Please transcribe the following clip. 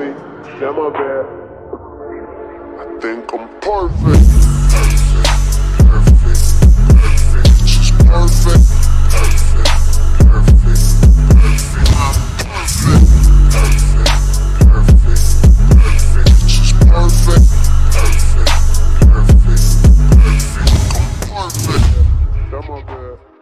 me. Yeah, my bad. I think I'm perfect.